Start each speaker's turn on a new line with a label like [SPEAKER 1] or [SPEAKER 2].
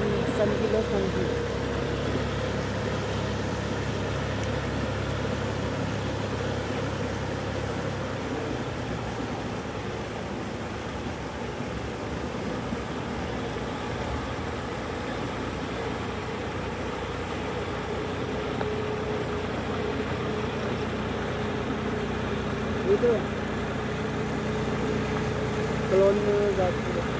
[SPEAKER 1] dan sambilan. Itu. Kalau ni.